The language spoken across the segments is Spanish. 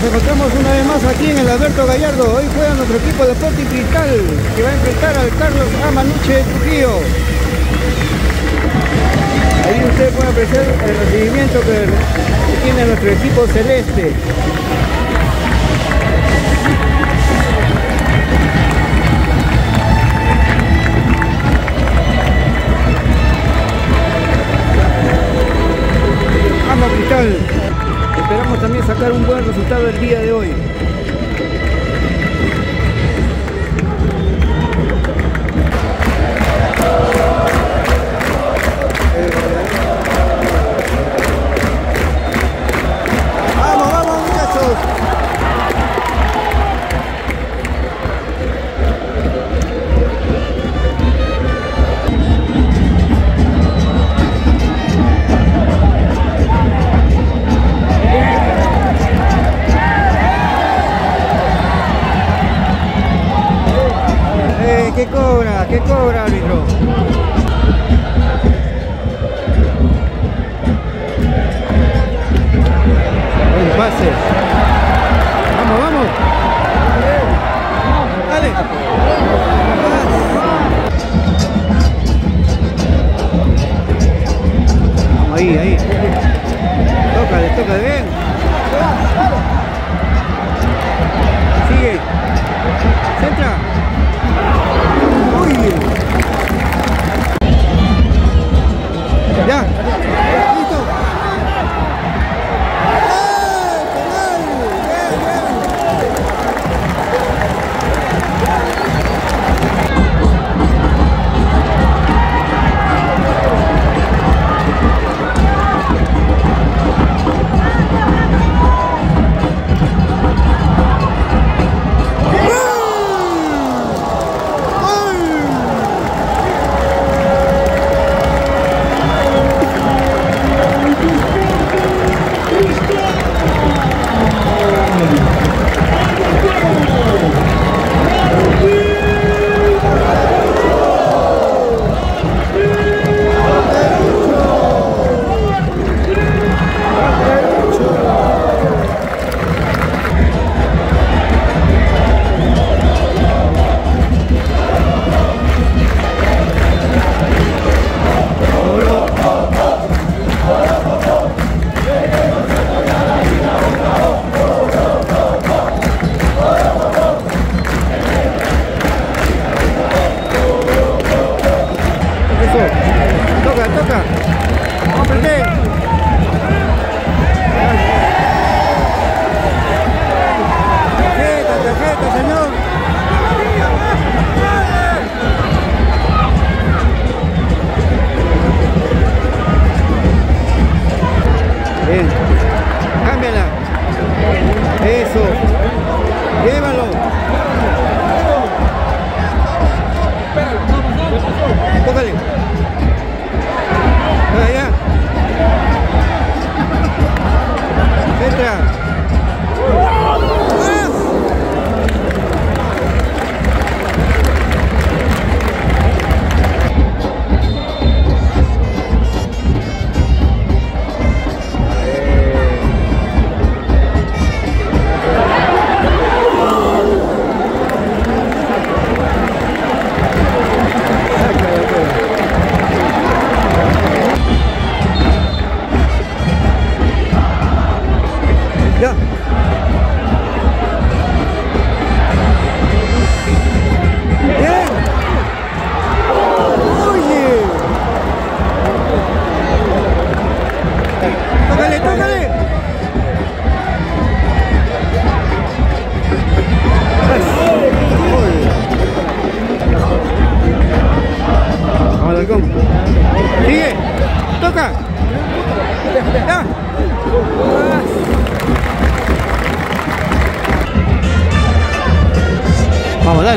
Nos encontramos una vez más aquí en el Alberto Gallardo. Hoy juega nuestro equipo de Sporting Cristal que va a enfrentar al Carlos Amanuche Trujillo. Ahí ustedes pueden apreciar el recibimiento que tiene nuestro equipo celeste. Vamos Cristal. Esperamos también sacar un buen resultado el día de hoy. ¿Qué cobra, árbitro? Pase. Vamos, vamos. Dale. Vamos ahí, ahí.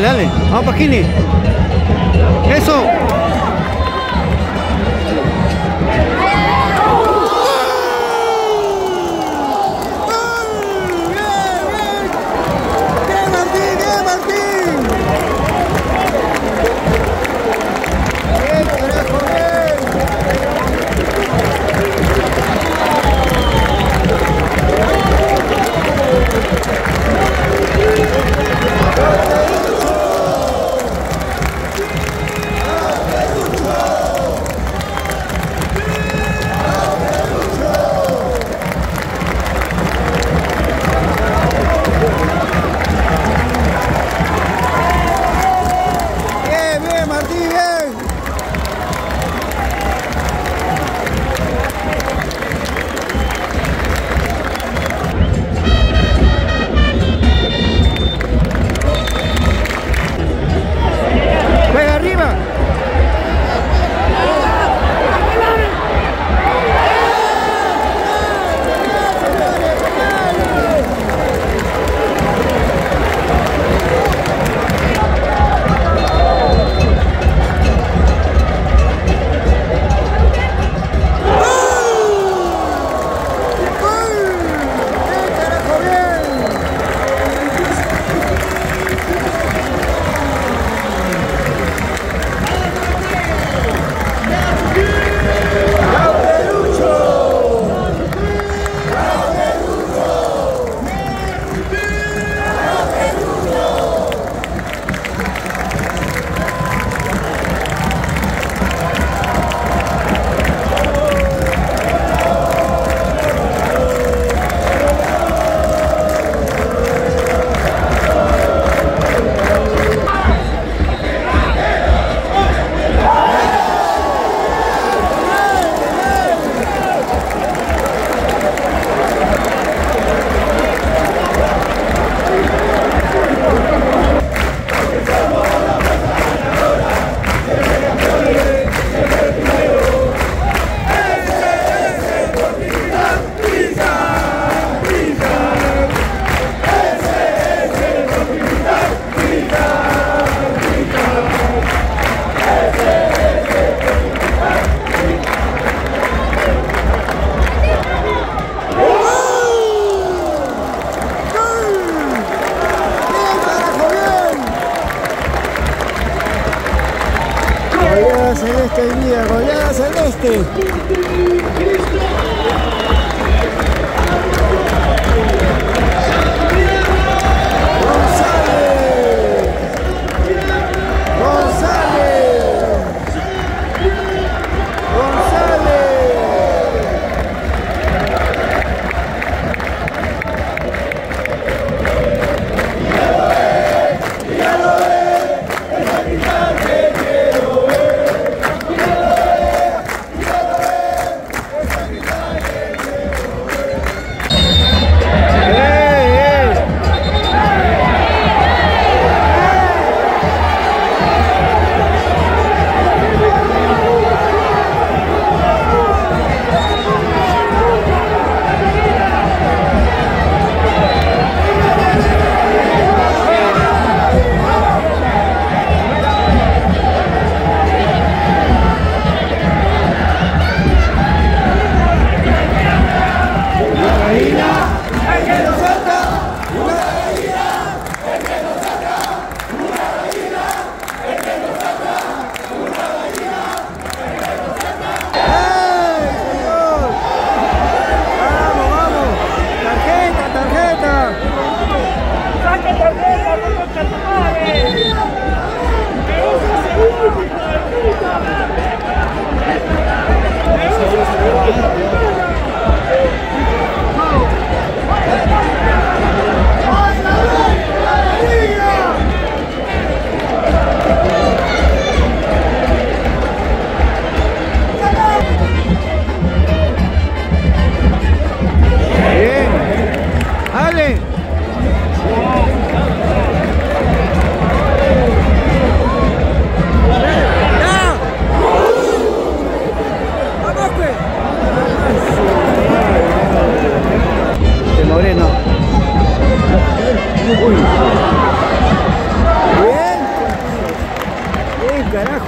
Dale, dale. Vamos. Eso.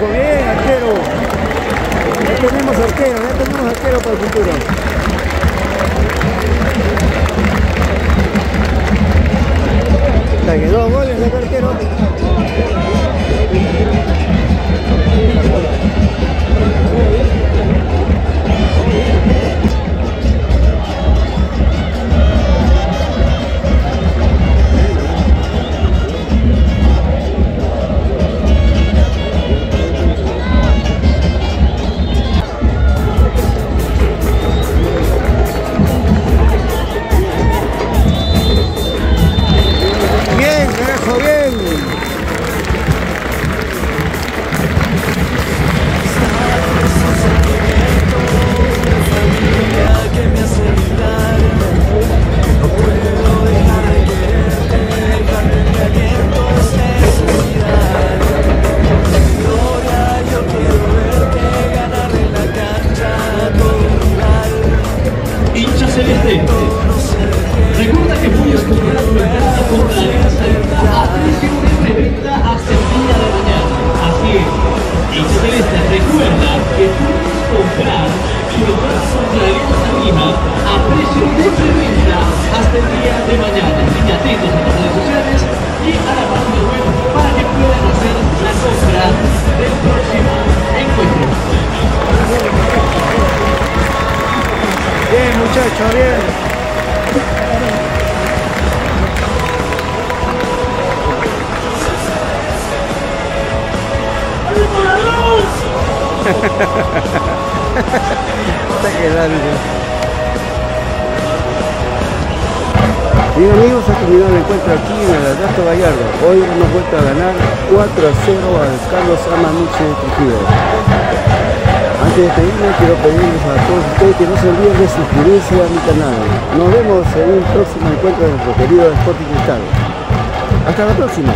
bien arquero. Ya tenemos arquero, ya tenemos arquero para el futuro. Hasta que dos goles de arquero. Está quedando. Bien amigos, ha terminado el encuentro aquí en el Alberto Gallardo. Hoy hemos vuelto a ganar 4 a 0 al Carlos Amanuche Trujillo. Antes de despedirme quiero pedirles a todos ustedes que no se olviden de suscribirse a mi canal. Nos vemos en un próximo encuentro de nuestro querido Sporting Cristal. Hasta la próxima.